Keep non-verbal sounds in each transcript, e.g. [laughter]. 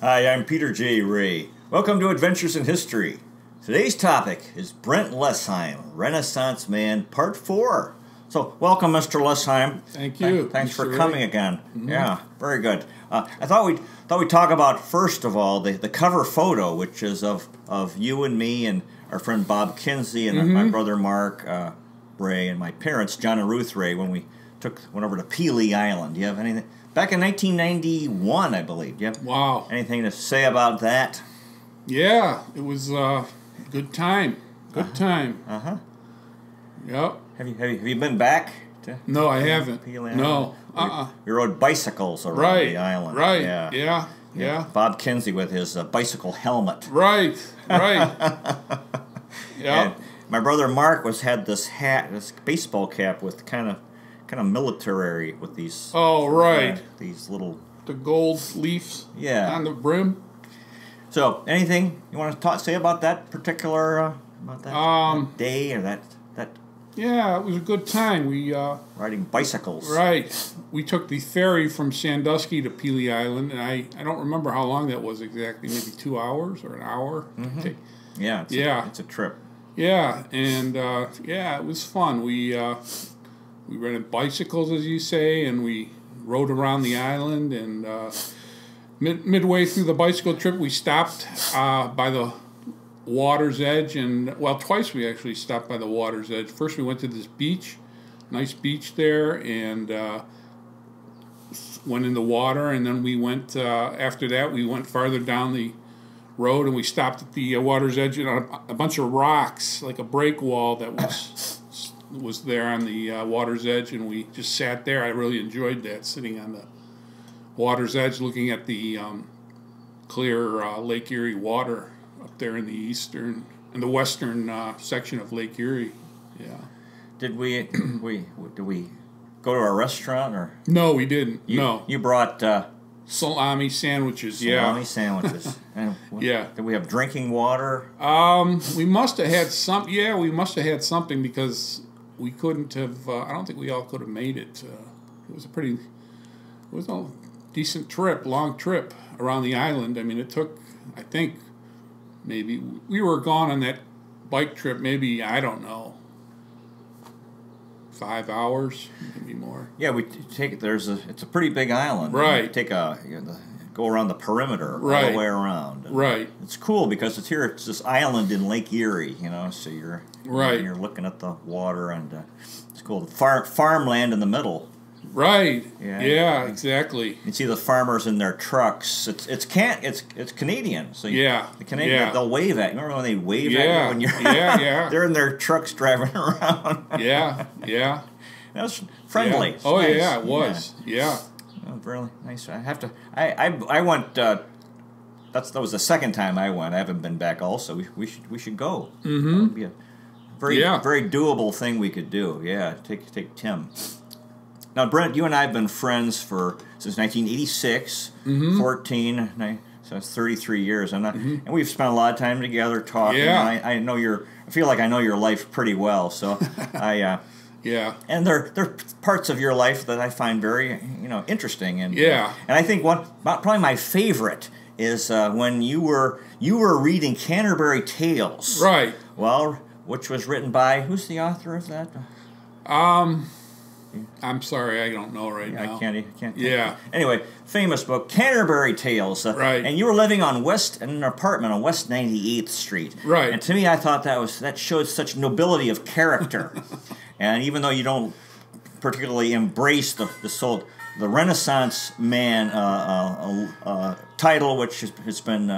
Hi, I'm Peter J. Rea. Welcome to Adventures in History. Today's topic is Brent Lesheim, Renaissance Man, Part 4. So, welcome, Mr. Lesheim. Thank you. Thanks Mr. for Rea. coming again. Yeah, very good. Uh, I thought we'd thought we'd talk about first of all the, the cover photo, which is of of you and me and our friend Bob Kinsey and my brother Mark uh, Rea and my parents John and Ruth Rea when we took went over to Pelee Island. Do you have anything back in 1991, I believe? Have Wow. anything to say about that? Yeah, it was uh, a good time. Good time. Uh huh. Yep. Have you, have you have you been back to No, I haven't. No. We- Uh-uh. We rode bicycles around Right. the island. Right. Yeah. Yeah. Yeah. Bob Kinsey with his uh, bicycle helmet. Right. Right. [laughs] Yep. my brother Mark was had this hat, this baseball cap with kind of kind of military with these. Oh, right. uh, these little. The gold leaves Yeah. on the brim. So, anything you want to talk, say about that particular uh, about that, Um, that day or that that Yeah, it was a good time. We uh, riding bicycles? right. We took the ferry from Sandusky to Pelee Island, and I, I don't remember how long that was exactly. Maybe two hours or an hour. Take- Yeah. It's Yeah. A, it's a trip. Yeah, and uh, yeah, it was fun. We uh, we rented bicycles, as you say, and we rode around the island. And uh, mid- midway through the bicycle trip, we stopped uh, by the water's edge, and well, twice we actually stopped by the water's edge. First, we went to this beach, nice beach there, and. Uh, went in the water and then we went uh, after that we went farther down the road and we stopped at the uh, water's edge and a, a bunch of rocks, like a break wall that was was there on the uh, water's edge, and we just sat there. I really enjoyed that, sitting on the water's edge, looking at the um, clear uh, Lake Erie water up there in the eastern and the western uh, section of Lake Erie. Yeah. Did we [clears throat] we did we go to a restaurant or No, we didn't. you, no You brought uh, salami sandwiches. salami Yeah. sandwiches. [laughs] and what- Yeah. Did we have drinking water? Um, we must have had some. Yeah, we must have had something because we couldn't have. Uh, I don't think we all could have made it. Uh, it was a pretty. It was a decent trip, long trip around the island. I mean, it took. I think maybe we were gone on that bike trip. Maybe I don't know. Five hours, maybe more. Yeah, we take it. There's a. It's a pretty big island. Right. You take a. You know, the, go around the perimeter all Right. the way around. And Right. It's cool because it's here. It's this island in Lake Erie. You know, so you're Right. You're looking at the water and uh, it's cool. The far, farmland in the middle. Right. Yeah. Yeah. exactly. You see the farmers in their trucks. It's it's can it's it's Canadian. So you, Yeah, the Canadian yeah. they'll wave at you. Remember when they wave at Yeah, you when you're [laughs] yeah, yeah. [laughs] they're in their trucks driving [laughs] around. Yeah. Yeah. that was friendly. Yeah. Oh nice. yeah, it was. Yeah. Oh, really nice. I have to. I I, I went. Uh, that's that was the second time I went. I haven't been back. Also, we, we should we should go. Mm-hmm. That would be a very Yeah. very doable thing we could do. Yeah, take take Tim. Now, Brent, you and I have been friends for since 1986, Mm-hmm. 14, ni- so it's 33 years. I'm not, and we've spent a lot of time together talking. Yeah. I, I know your. I feel like I know your life pretty well. So [laughs] I. Uh, Yeah. and there there are parts of your life that I find very you know interesting and Yeah. and I think one probably my favorite is uh, when you were you were reading Canterbury Tales Right. well which was written by who's the author of that Um, I'm sorry, I don't know right I now. can't I can't think. Yeah. anyway famous book Canterbury Tales uh, Right. and you were living on West in an apartment on West 98th Street Right. and to me I thought that was that showed such nobility of character [laughs] and even though you don't particularly embrace the the soul the Renaissance man uh, uh, uh, uh, title which has, has been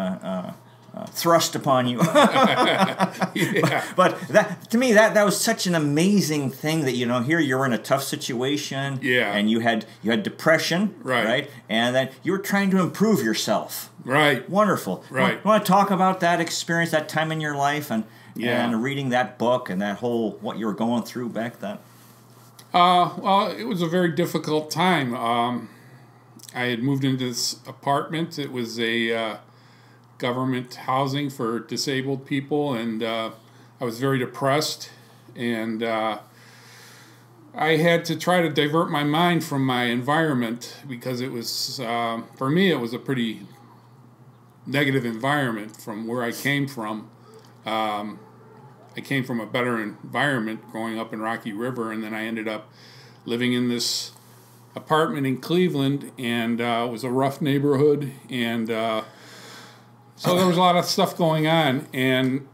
uh, thrust upon you [laughs] yeah. but that to me that that was such an amazing thing that you know here you're in a tough situation Yeah. and you had you had depression Right. right and then you were trying to improve yourself Right. wonderful Right. you want to talk about that experience that time in your life and Yeah. and reading that book and that whole what you were going through back then Uh, well, it was a very difficult time. Um, I had moved into this apartment. It was a uh, government housing for disabled people, and uh, I was very depressed. And uh, I had to try to divert my mind from my environment because it was, um for me, it was a pretty negative environment from where I came from. Um, I came from a better environment growing up in Rocky River, and then I ended up living in this apartment in Cleveland, and uh, it was a rough neighborhood, and uh, so there was a lot of stuff going on, and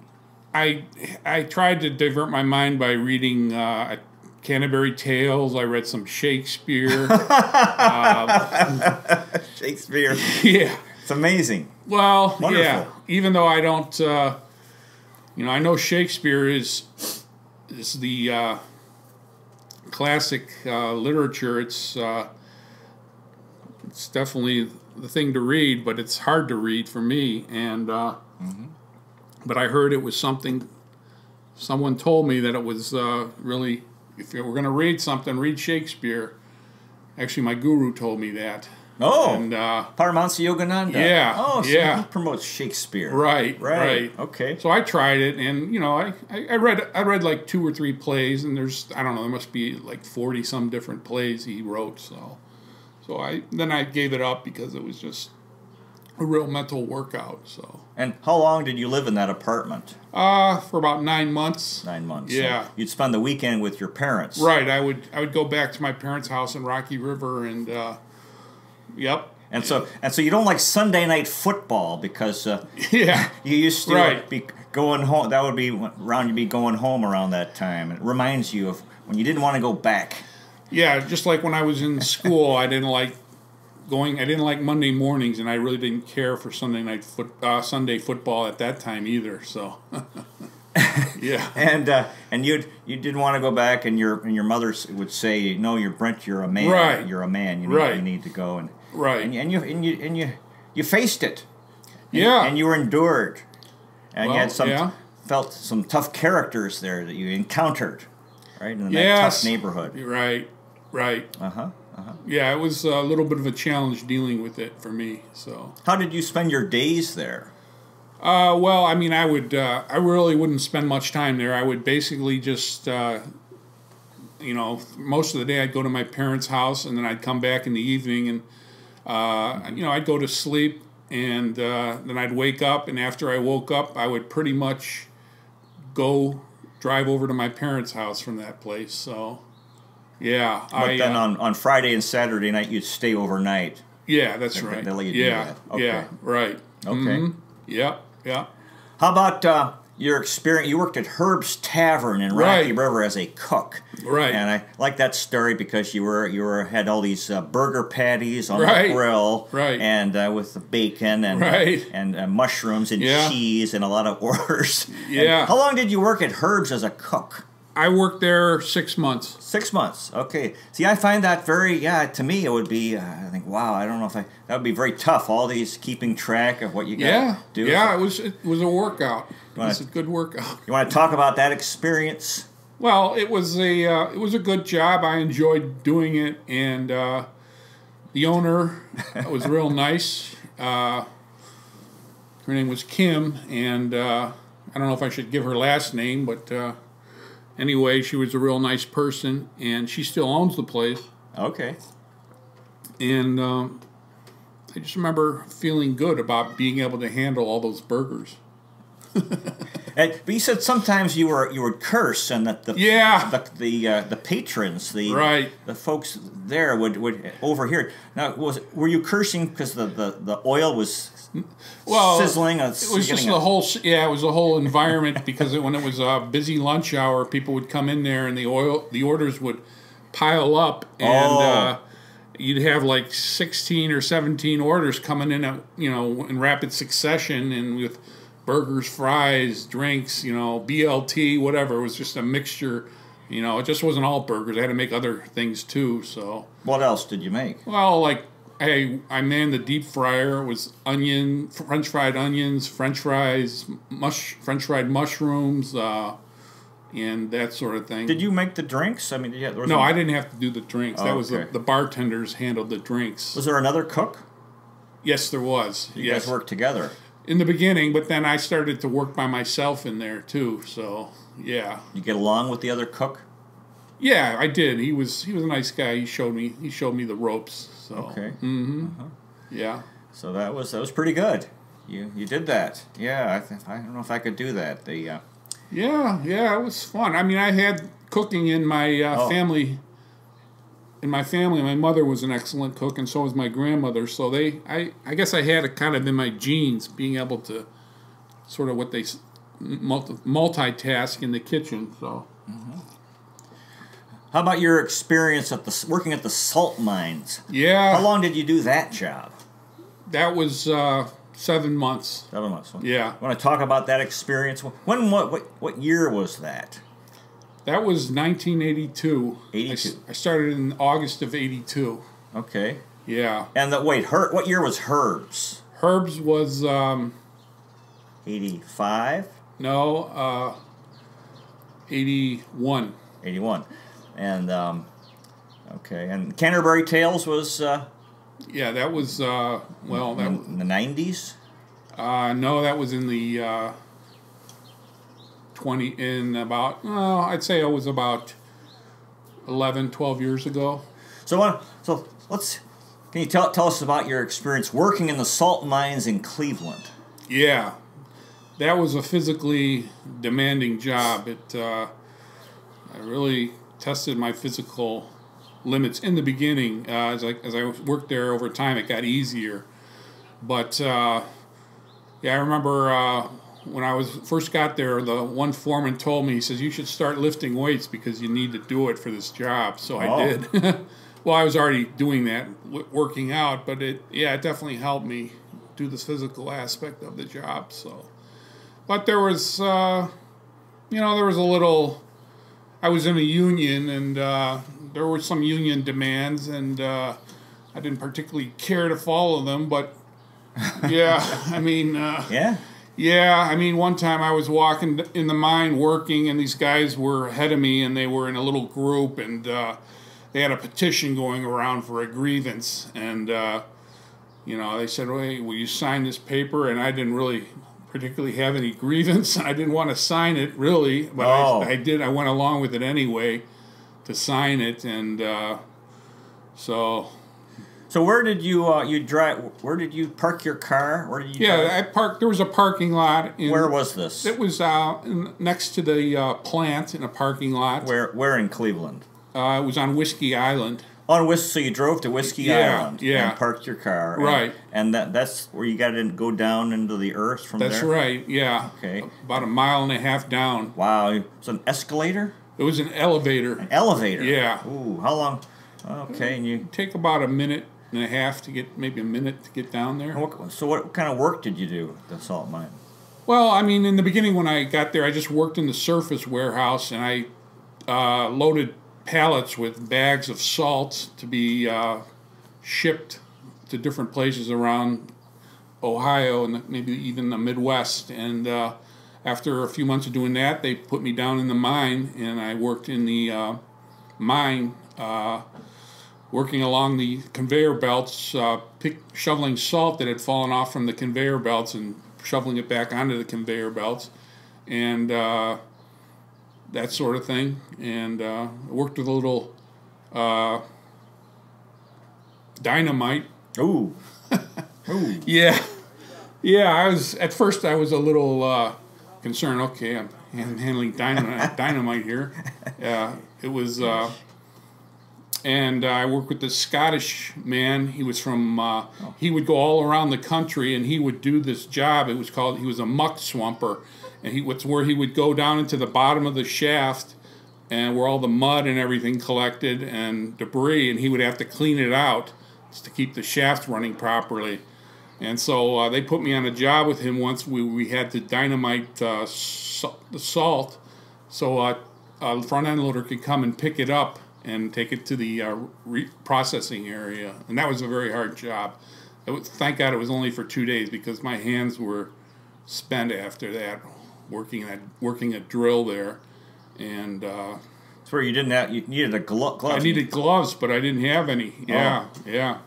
I I tried to divert my mind by reading uh, Canterbury Tales. I read some Shakespeare. [laughs] Shakespeare. yeah. It's amazing. Well, Wonderful. yeah. Even though I don't, uh, you know, I know Shakespeare is is the uh, classic uh, literature. It's uh, it's definitely the thing to read, but it's hard to read for me. And uh, but I heard it was something. Someone told me that it was uh, really, if you were going to read something, read Shakespeare. Actually, my guru told me that. Oh, And uh, Paramahansa Yogananda. Yeah, Oh, so yeah. he promotes Shakespeare. Right, Right. right. Okay. So I tried it, and you know, I, I, I read I read like two or three plays, and there's I don't know, there must be like forty some different plays he wrote. So, so I then I gave it up because it was just a real mental workout. So, And how long did you live in that apartment? uh, for about nine months. Nine months. Yeah. So you'd spend the weekend with your parents. Right, I would I would go back to my parents' house in Rocky River, and uh, yep, And so, and so you don't like Sunday night football because uh, [laughs] yeah, [laughs] you used to Right. be going home. That would be around You'd be going home around that time. It reminds you of when you didn't want to go back. Yeah, just like when I was in school, I didn't like going. I didn't like Monday mornings, and I really didn't care for Sunday night foot, uh, Sunday football at that time either. So, [laughs] yeah, [laughs] And uh, and you you didn't want to go back, and your and your mother would say, "No, you're Brent. You're a man. Right. You're a man. You need, Right. you need to go." And right. and you and you and you, and you, you faced it. yeah, and you were endured, and you had some yeah. felt some tough characters there that you encountered, right in that Yes. tough neighborhood. right, right. Uh huh. Uh-huh. Yeah, it was a little bit of a challenge dealing with it for me. So, How did you spend your days there? uh, well, I mean, I would, uh, I really wouldn't spend much time there. I would basically just, uh, you know, most of the day I'd go to my parents' house, and then I'd come back in the evening, and uh, you know, I'd go to sleep, and uh, then I'd wake up, and after I woke up, I would pretty much go drive over to my parents' house from that place. So, yeah, But I then uh, on, on Friday and Saturday night, you'd stay overnight. yeah, that's They- right. they let you do yeah, that. Okay. yeah, right. Okay. Mhm. Yeah, yeah. How about uh, your experience? You worked at Herb's Tavern in Rocky Right. River as a cook. Right. And I like that story because you were you were had all these uh, burger patties on Right. the grill, Right. And uh, with the bacon and Right. and uh, mushrooms and Yeah. cheese and a lot of [laughs] orders. And Yeah. how long did you work at Herb's as a cook? I worked there six months. Six months. Okay. See, I find that very yeah. To me, it would be. Uh, I think wow. I don't know if I that would be very tough. All these keeping track of what you got Yeah, do. yeah. It was it was a workout. It Wanna- was a good workout. You want to talk about that experience? Well, it was a uh, it was a good job. I enjoyed doing it, and uh, the owner [laughs] was real nice. Uh, her name was Kim, and uh, I don't know if I should give her last name, but uh, anyway, she was a real nice person, and she still owns the place. Okay. And um, I just remember feeling good about being able to handle all those burgers. [laughs] And, but you said sometimes you were you would curse, and that the Yeah. the the, uh, the patrons, the Right. the folks there would would overhear. it. Now, was were you cursing because the, the, the oil was well, sizzling? It was just the a- whole, yeah, it was the whole environment because it, when it was a busy lunch hour, people would come in there and the oil, the orders would pile up, and Oh. uh, you'd have like sixteen or seventeen orders coming in, at, you know, in rapid succession, and with burgers, fries, drinks, you know, BLT, whatever. It was just a mixture. You know, it just wasn't all burgers. I had to make other things too. So. What else did you make? Well, like I I manned the deep fryer. It was onion, French fried onions, French fries, mush, French fried mushrooms, uh, and that sort of thing. Did you make the drinks? I mean, yeah. There was no, I didn't have to do the drinks. That was the, the bartenders handled the drinks. Was there another cook? yes, there was. You yes, guys worked together. in the beginning, but then I started to work by myself in there too. So yeah, You get along with the other cook? yeah, I did. He was he was a nice guy. He showed me he showed me the ropes. So Okay. Mm-hmm. yeah. So that was that was pretty good. you you did that. Yeah, I, th- I don't know if I could do that. The uh, Yeah, yeah, it was fun. I mean, I had cooking in my uh, Oh. family. In my family, my mother was an excellent cook, and so was my grandmother. So they, I, I guess I had it kind of in my genes, being able to, sort of what they, multi, multitask in the kitchen. So how about your experience at the working at the salt mines? yeah, How long did you do that job? that was uh, seven months. Seven months. Yeah, Want to talk about that experience? When what what what year was that? that was 1982. I, 82. s- I started in August of '82. Okay. Yeah, And the wait, Her, what year was Herbs? Herbs was um, Eighty five. no uh, 81. 81 and um, okay and canterbury tales was uh, Yeah, that was uh, well, that in the 90s uh, no, that was in the uh, twenty in about. Oh, I'd say it was about 11, 12 years ago. so uh, so let's can you tell, tell us about your experience working in the salt mines in cleveland Yeah, that was a physically demanding job. It uh, I really tested my physical limits in the beginning. Uh, as I as I worked there over time, it got easier. But uh, yeah, I remember uh, when I was first got there, the one foreman told me he says you should start lifting weights because you need to do it for this job. So I Oh. did. [laughs] well, I was already doing that, working out, but it yeah, it definitely helped me do the physical aspect of the job. So, but there was, uh, you know, there was a little. I was in a union, and uh, there were some union demands, and uh, I didn't particularly care to follow them. But [laughs] yeah, I mean, uh, yeah yeah, I mean, one time I was walking in the mine working, and these guys were ahead of me, and they were in a little group, and uh, they had a petition going around for a grievance, and uh, you know, they said, "Hey, will you sign this paper?" And I didn't really particularly have any grievance. [laughs] I didn't want to sign it really, but Oh. I, I did. I went along with it anyway to sign it, and uh, so so where did you uh, you drive where did you park your car where did you yeah, drive? I parked. There was a parking lot. In, where was this It was uh, in- next to the uh, plant in a parking lot. where where in cleveland Uh, it was on Whiskey Island. On Whiskey, so you drove to Whiskey Yeah, Island yeah. and parked your car and- Right. and that that's where you got to go down into the earth from That's there right. Yeah. Okay. About a mile and a half down. Wow, it's an escalator, It was an elevator. elevator. Yeah. Ooh, how long? Okay, and you. Take about a minute and a half to get, maybe a minute to get down there. So, what kind of work did you do at the salt mine? Well, I mean, in the beginning when I got there, I just worked in the surface warehouse and I uh, loaded pallets with bags of salt to be uh, shipped to different places around Ohio and maybe even the Midwest. And uh, after a few months of doing that, they put me down in the mine and I worked in the uh, mine. Uh, working along the conveyor belts, uh, pick, shoveling salt that had fallen off from the conveyor belts and shoveling it back onto the conveyor belts, and uh, that sort of thing. And uh, worked with a little uh, dynamite. Ooh, [laughs] ooh. Yeah, yeah. I was at first I was a little uh, concerned. Okay, I'm hand- handling dynamite, [laughs] dynamite here. Yeah, it was. Uh, and uh, I worked with this Scottish man. He was from. Uh, He would go all around the country, and he would do this job. It was called. He was a muck swamper, and he was where he would go down into the bottom of the shaft, and where all the mud and everything collected and debris, and he would have to clean it out just to keep the shaft running properly. And so uh, they put me on a job with him once. We, we had to dynamite uh, sa- the salt so uh, a front end loader could come and pick it up and take it to the uh, processing area. And that was a very hard job. Was, thank God it was only for two days because my hands were spent after that working at working a drill there. And uh, It's where you didn't have. You needed a glo- glove. I needed gloves, but I didn't have any. Yeah, yeah,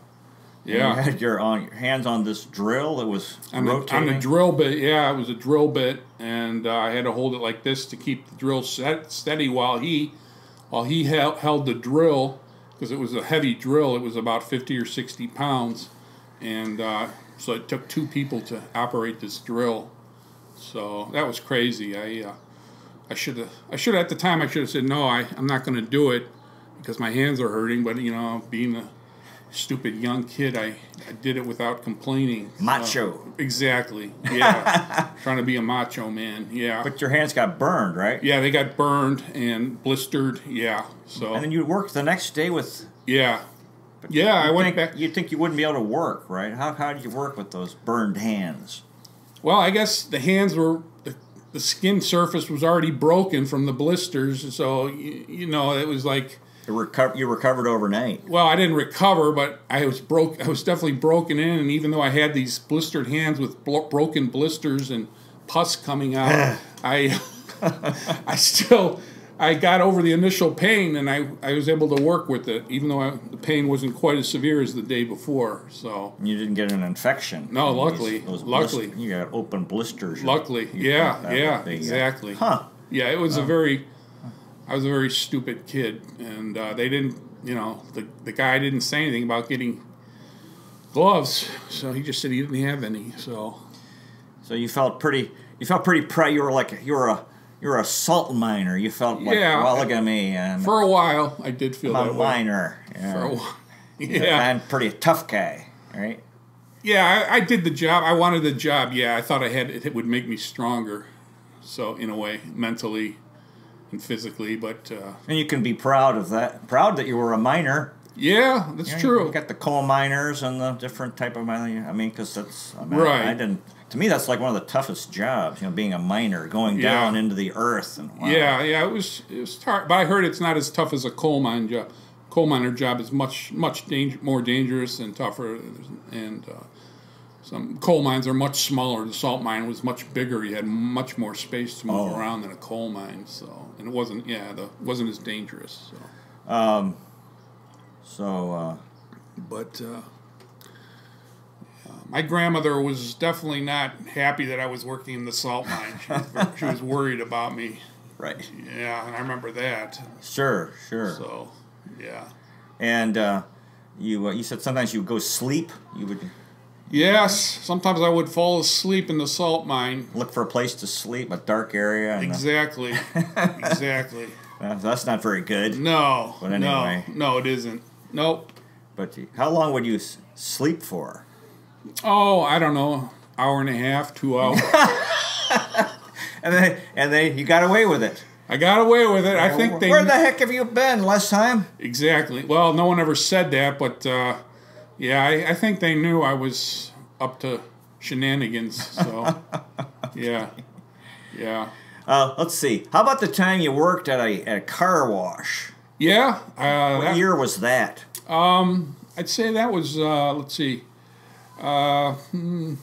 yeah. You had your on your hands on this drill that was on the, rotating. on the drill bit. Yeah, it was a drill bit, and uh, I had to hold it like this to keep the drill set, steady while he while he held, held the drill because it was a heavy drill. It was about fifty or sixty pounds, and uh, so it took two people to operate this drill. So that was crazy. I uh, I should have I should at the time I should have said no. I I'm not going to do it because my hands are hurting. But you know, being a stupid young kid, I, I did it without complaining. Macho. Uh, exactly. Yeah. [laughs] Trying to be a macho man. Yeah. But your hands got burned, right? yeah, they got burned and blistered. Yeah. So And then you worked the next day with. yeah. Yeah, I you'd went think, back. You'd think you wouldn't be able to work, right? How, how did you work with those burned hands? Well, I guess the hands were the, the skin surface was already broken from the blisters, so you, you know it was like You, reco- you recovered overnight. well, I didn't recover, but I was broke. I was definitely broken in, and even though I had these blistered hands with broken blisters and pus coming out, [sighs] I [laughs] I still I got over the initial pain, and I, I was able to work with it, even though I, the pain wasn't quite as severe as the day before. So You didn't get an infection. No, luckily, those luckily. you got open blisters. luckily, yeah, yeah, exactly. Huh. Yeah, it was a very, I was a very stupid kid, and uh, they didn't, you know, the the guy didn't say anything about getting gloves, so he just said he didn't have any. So So you felt pretty. You felt pretty proud. You were like you were a you were a salt miner. You felt like Yeah. well, look at me and for a while, I did feel I'm a miner. Yeah. For a while. Yeah, I'm [laughs] pretty tough guy, right? yeah, I, I did the job. I wanted the job. Yeah, I thought I had it would make me stronger. So in a way, mentally and physically, but uh, And you can be proud of that. Proud that you were a miner. yeah, that's You true. got the coal miners and the different type of mining. I mean, because that's I mean, Right. I didn't. To me, that's like one of the toughest jobs. You know, being a miner, going Yeah. down into the earth and wow. Yeah, yeah, it was it was hard, but I heard it's not as tough as a coal mine job. Coal miner job is much much danger, more dangerous and tougher, and uh, some coal mines are much smaller. The salt mine was much bigger. You had much more space to move Oh. around than a coal mine. So, and it wasn't yeah, the wasn't as dangerous. So, So uh, but. Uh, yeah, my grandmother was definitely not happy that I was working in the salt mine. She was, she was worried about me. right, Yeah, and I remember that. sure, sure. So, yeah. And uh, you uh, you said sometimes you would go sleep. You would Yes, sometimes I would fall asleep in the salt mine. look for a place to sleep, a dark area. And, Exactly. [laughs] exactly. uh, that's not very good. No. But anyway. No, no, it isn't. Nope. But how long would you sleep for? Oh, I don't know. Hour and a half, two hours. [laughs] And then and then you got away with it. I got away with it. I think they Where the heck have you been last time? exactly. Well, no one ever said that, but uh, yeah, I, I think they knew I was up to shenanigans. So [laughs] yeah, yeah, Uh, let's see. How about the time you worked at a, at a car wash? yeah. Uh, What that- year was that? Um, I'd say that was uh, let's see, uh, hmm,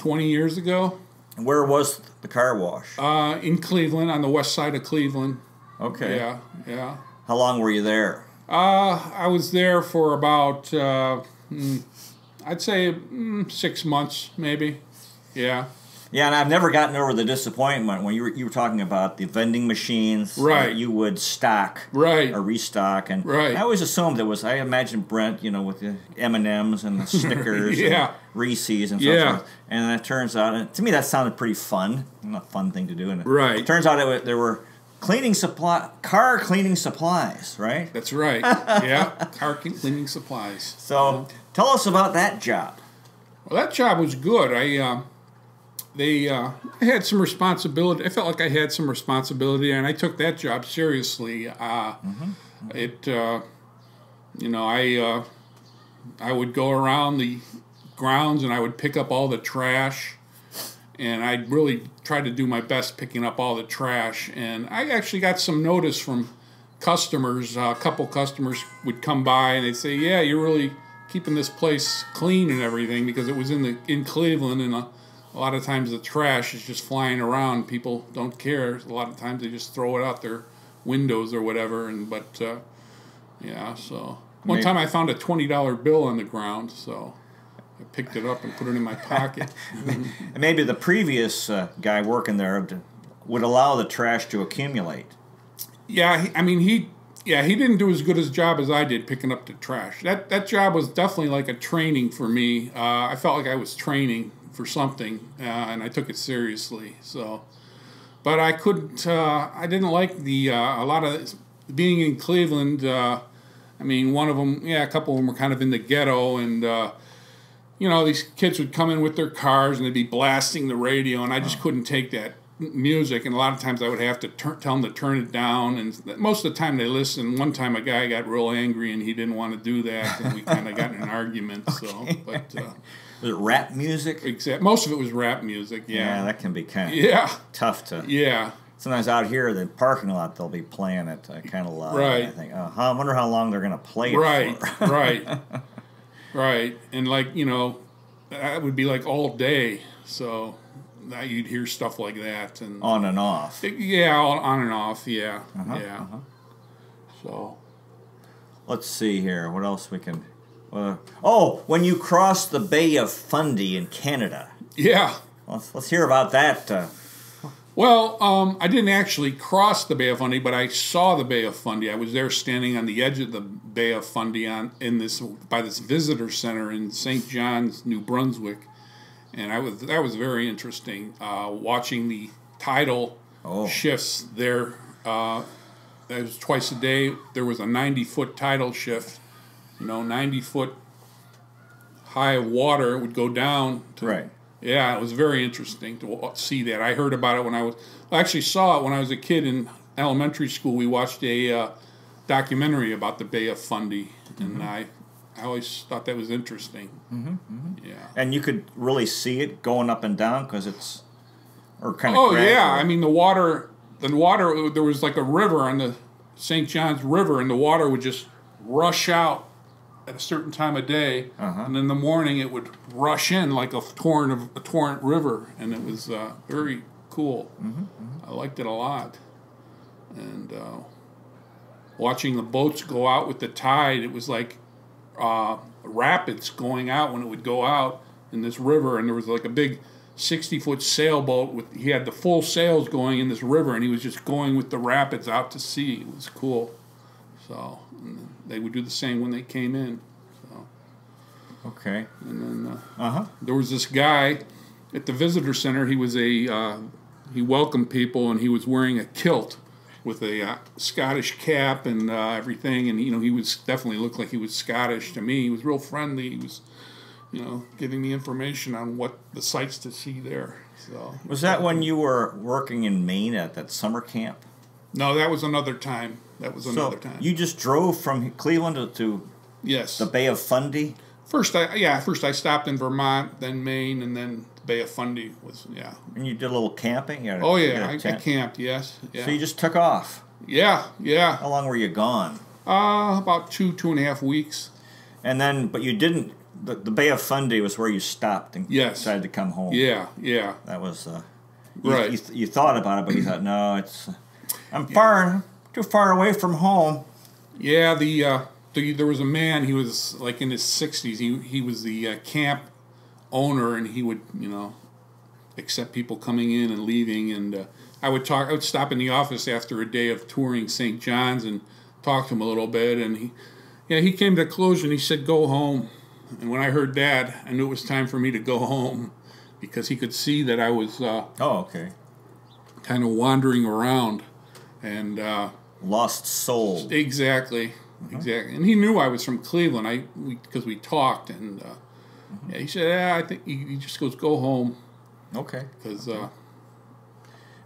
twenty years ago Where was the car wash? uh, in Cleveland on the west side of Cleveland. Okay. Yeah, yeah. How long were you there? Uh, I was there for about uh, hmm, I'd say mm, six months maybe. Yeah, Yeah, and I've never gotten over the disappointment when you were you were talking about the vending machines Right. that you would stock right. or restock, and Right. I always assumed it was. I imagine Brent, you know, with the M and M's and the [laughs] Snickers, Yeah. and Reese's, and so Yeah. forth. And it turns out, to me, that sounded pretty fun. A fun thing to do, and it, Right. It turns out it, there were cleaning supply, car cleaning supplies, right? That's right. [laughs] yeah, car cleaning supplies. So tell us about that job. Well, that job was good. I uh, they uh, I had some responsibility. I felt like I had some responsibility, and I took that job seriously. Uh, It, uh, you know, I uh, I would go around the grounds and I would pick up all the trash, and I'd really try to do my best picking up all the trash. And I actually got some notice from customers. Uh, a couple customers would come by and they'd say, "Yeah, you're really keeping this place clean and everything," because it was in the in Cleveland, and a, a lot of times the trash is just flying around. People don't care. A lot of times they just throw it out their windows or whatever. And but uh, yeah, so one Maybe- time I found a twenty dollar bill on the ground, so. I picked it up and put it in my pocket. [laughs] Maybe the previous uh, guy working there would allow the trash to accumulate. Yeah, he, I mean he yeah, he didn't do as good a job as I did picking up the trash. That that job was definitely like a training for me. Uh, I felt like I was training for something, uh, and I took it seriously. So, but I couldn't. Uh, I didn't like the uh, a lot of being in Cleveland. Uh, I mean, one of them, yeah, a couple of them were kind of in the ghetto, and uh, you know, these kids would come in with their cars and they'd be blasting the radio, and I just couldn't take that music, and a lot of times I would have to tur- tell them to turn it down. And most of the time they listen. One time a guy got real angry and he didn't want to do that, and we kind of got in an argument. [laughs] okay. So, but uh, was it rap music? Exactly. Most of it was rap music. Yeah. Yeah, that can be kind of yeah tough to. Yeah. Sometimes out here, the parking lot, they'll be playing it uh, kind of loud. Right. I think, oh, I wonder how long they're going to play it right, for. [laughs] right, right. And like you know, that would be like all day. So now you'd hear stuff like that and on and off. Yeah, on and off. Yeah, Uh-huh, yeah. uh-huh. So Let's see here. What else we can. Uh, oh, when you cross the Bay of Fundy in Canada. yeah. Let's, let's hear about that. Uh, Well, um, I didn't actually cross the Bay of Fundy, but I saw the Bay of Fundy. I was there standing on the edge of the Bay of Fundy on in this by this visitor center in St. John's, New Brunswick, and I was that was very interesting. Uh, watching the tidal Oh. shifts there. Uh, that was twice a day. There was a ninety foot tidal shift. You know, ninety foot high of water would go down to Right. yeah, it was very interesting to see that. I heard about it when I was, I actually saw it when I was a kid in elementary school. We watched a uh, documentary about the Bay of Fundy, and I, I always thought that was interesting. Mm-hmm, Yeah. and you could really see it going up and down because it's. Or kind of. Oh yeah, I mean the water, the water. There was like a river on the St. John's River, and the water would just rush out at a certain time of day, Uh-huh. and in the morning it would rush in like a torrent of a torrent river, and it was uh, very cool. I liked it a lot, and uh, watching the boats go out with the tide, it was like uh, rapids going out when it would go out in this river, and there was like a big sixty foot sailboat with he had the full sails going in this river, and he was just going with the rapids out to sea. It was cool. So they would do the same when they came in. So Okay. and then. Uh, Uh huh. there was this guy at the visitor center. He was a uh, he welcomed people, and he was wearing a kilt with a uh, Scottish cap and uh, everything. And you know, he was definitely looked like he was Scottish to me. He was real friendly. He was, you know, giving me information on what the sights to see there. So Was that when you were working in Maine at that summer camp? no, that was another time. That was another so time. you just drove from Cleveland to, to yes. the Bay of Fundy? first, I yeah, first I stopped in Vermont, then Maine, and then the Bay of Fundy was yeah. And you did a little camping? A- Oh yeah, I, I camped. Yes. Yeah. So you just took off. yeah. Yeah. How long were you gone? Uh, about two, two and a half weeks. And then, but you didn't. The, the Bay of Fundy was where you stopped and Yes. decided to come home. Yeah, yeah. That was uh, you, Right. You, you thought about it, but you thought, no, it's I'm far too far away from home. Yeah, the, uh, the there was a man. He was like in his sixties. He he was the uh, camp owner, and he would you know accept people coming in and leaving. And uh, I would talk. I would stop in the office after a day of touring St. John's and talk to him a little bit. And he, yeah, he came to a conclusion. He said, "Go home." And when I heard that, I knew it was time for me to go home because he could see that I was uh, Oh, okay. kind of wandering around, and. Uh, Lost soul. Exactly, exactly. And he knew I was from Cleveland. I because we, talked, and uh, yeah, he said, "Yeah, I think." He, he just goes, "Go home," Okay. because uh,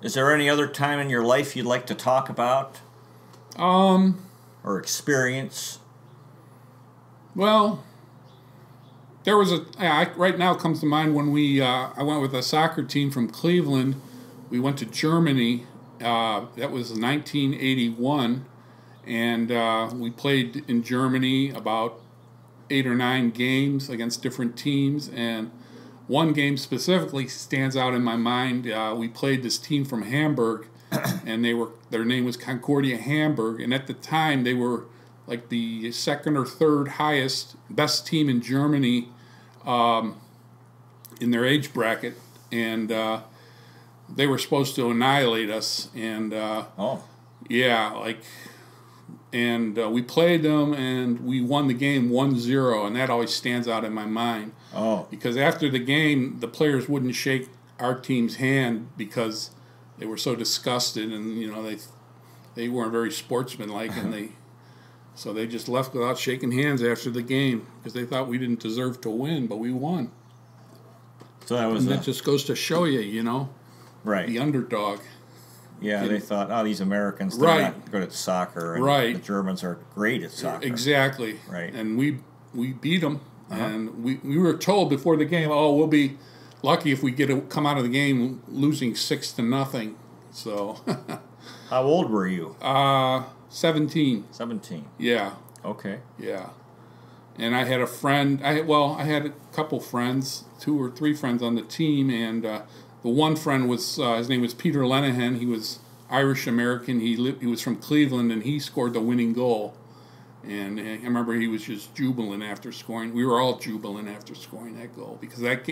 Is there any other time in your life you'd like to talk about um, or experience? well, there was a I, right now comes to mind when we uh, I went with a soccer team from Cleveland. We went to Germany. Uh, that was 1981, and uh, we played in Germany about eight or nine games against different teams. And one game specifically stands out in my mind. Uh, we played this team from Hamburg, [coughs] and they were their name was Concordia Hamburg, and at the time they were like the second or third highest best team in Germany um, in their age bracket, and uh, they were supposed to annihilate us. And uh, Oh, yeah, like and uh, we played them, and we won the game 1-0, and that always stands out in my mind Oh, because after the game, the players wouldn't shake our team's hand because they were so disgusted, and you know they they weren't very sportsmanlike, and they [laughs] so they just left without shaking hands after the game because they thought we didn't deserve to win, but we won. so that was And a, that just goes to show you, you know, right. the underdog. Yeah, they thought, oh, these Americans, they're Right. not good at soccer. And Right. The Germans are great at soccer. Exactly. Right. Uh-huh. And we we beat them, and we we were told before the game, oh, we'll be lucky if we get to come out of the game losing six to nothing. So, [laughs] How old were you? uh, seventeen. 17. Yeah, Okay. yeah. And I had a friend. I well, I had a couple friends, two or three friends on the team, and uh, the one friend was uh, his name was Peter Lenihan. He was Irish American. He lived, he was from Cleveland, and he scored the winning goal. And I remember he was just jubilant after scoring. We were all jubilant after scoring that goal because that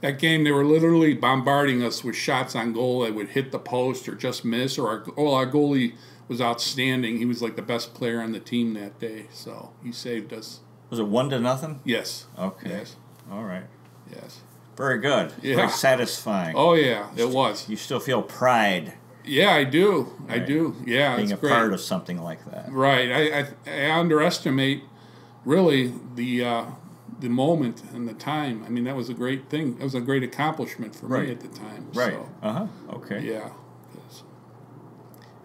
that game they were literally bombarding us with shots on goal that would hit the post or just miss. Or our, well, our goalie was outstanding. He was like the best player on the team that day, so he saved us. Was it one to nothing? Yes. Okay. Yes. All right. Yes. Very good. Yeah. Very satisfying. Oh yeah, it was. You still feel pride Yeah, I do. I do. Yeah, being a great. part of something like that. Right. I, I, I underestimate really the uh, the moment and the time. I mean, that was a great thing. That was a great accomplishment for Right. me at the time. Right. So, Uh huh. Okay. yeah.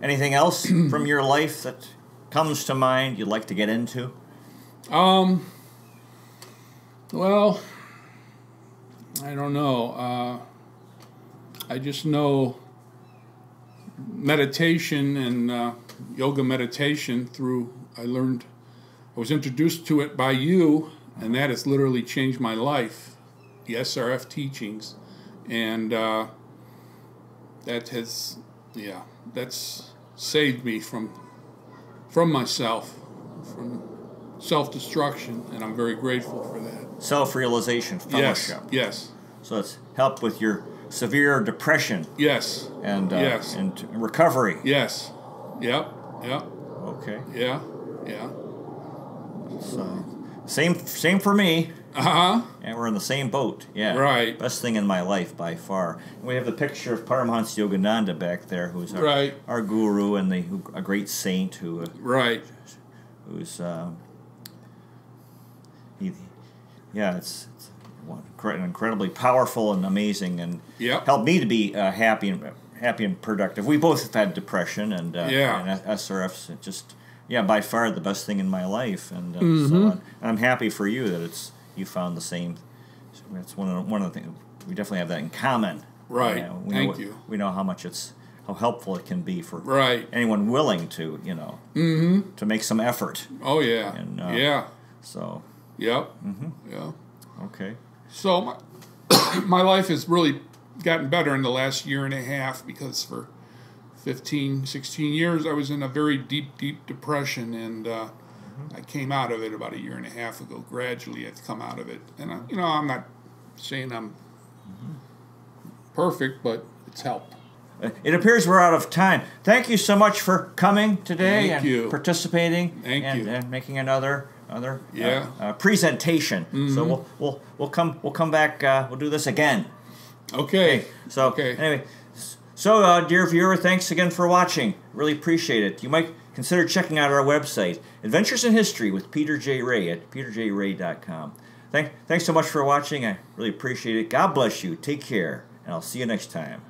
Anything else [clears throat] from your life that comes to mind you'd like to get into? Um. Well, I don't know. Uh, I just know meditation and uh, yoga meditation through. I learned. I was introduced to it by you, and that has literally changed my life. The SRF teachings, and uh, that has, yeah, that's saved me from from myself, from self destruction, and I'm very grateful for that. Self realization Yes, fellowship. yes, So it's help with your severe depression yes, and uh, Yes. and recovery. yes, yep, yep, Okay. yeah, yeah. So same same for me. Uh huh. And we're in the same boat. Yeah. Right. Best thing in my life by far. And we have the picture of Paramahansa Yogananda back there, who's our, Right. our guru and the who, a great saint who uh, Right. who's um, he, yeah, it's, it's one, incredibly powerful and amazing, and Yep. helped me to be uh, happy and happy and productive. We both have had depression, and uh, Yeah. and SRF's just yeah by far the best thing in my life, and uh, Mm-hmm. so on. and I'm happy for you that it's you found the same. That's one of the, one of the things we definitely have that in common. Right. You know, we Thank know, you. We know how much it's how helpful it can be for Right. anyone willing to you know mm-hmm. to make some effort. Oh yeah. And, uh, yeah. So Yep. Mm-hmm. Yeah. okay. So my, [coughs] my life has really gotten better in the last year and a half because for 15, 16 years I was in a very deep, deep depression and uh, I came out of it about a year and a half ago. Gradually, I've come out of it, and I, you know I'm not saying I'm perfect, but it's helped. Uh, It appears we're out of time. Thank you so much for coming today Thank and you. participating Thank and, you. and making another another uh, Yeah. Mm-hmm. uh, presentation. So we'll we'll we'll come we'll come back. Uh, we'll do this again. Okay. So Okay. anyway, so uh, dear viewer, thanks again for watching. Really appreciate it. You might consider checking out our website, Adventures in History with Peter J. Rea at peterjrea.com. Thank, thanks so much for watching. I really appreciate it. God bless you. Take care, and I'll see you next time.